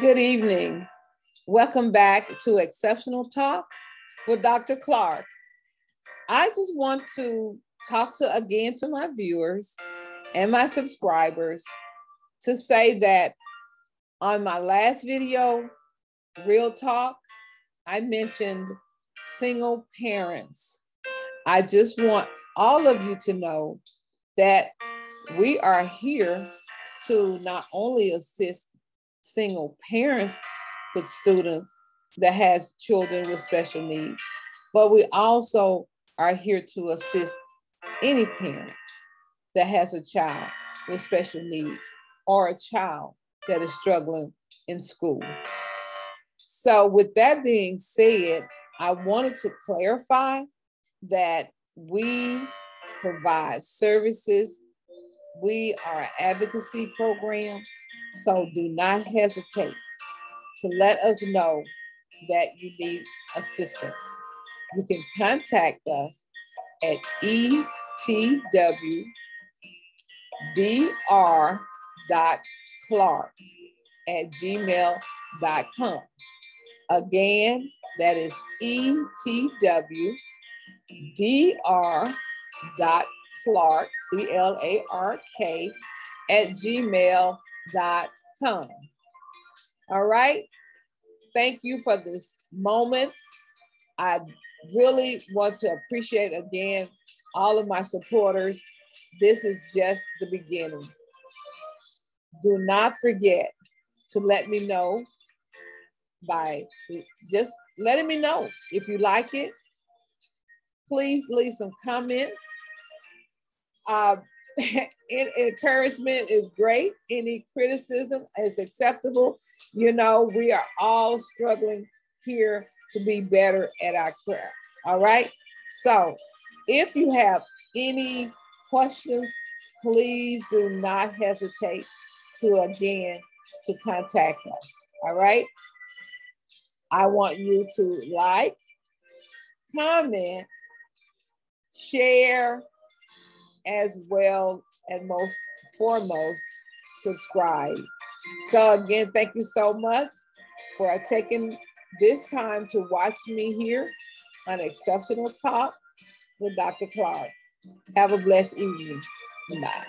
Good evening. Welcome back to Xceptional Talk with Dr. Clark. I just want to talk to again to my viewers and my subscribers to say that on my last video, Real Talk, I mentioned single parents. I just want all of you to know that we are here to not only assist single parents with students that has children with special needs, but we also are here to assist any parent that has a child with special needs or a child that is struggling in school. So, with that being said, I wanted to clarify that we provide services. We are an advocacy program so do not hesitate to let us know that you need assistance. You can contact us at etwdr.clark at gmail.com. Again, that is etwdr.clark, C L A R K, at gmail.com com. All right. Thank you for this moment. I really want to appreciate again all of my supporters. This is just the beginning. Do not forget to let me know by just letting me know if you like it. Please leave some comments. Uh, encouragement is great. Any criticism is acceptable. You know, we are all struggling here to be better at our craft. All right. So if you have any questions, please do not hesitate to again to contact us. All right. I want you to like, comment, share, as well and most foremost, subscribe. So again, thank you so much for taking this time to watch me here on Xceptional Talk with Dr. Clark. Have a blessed evening. Bye.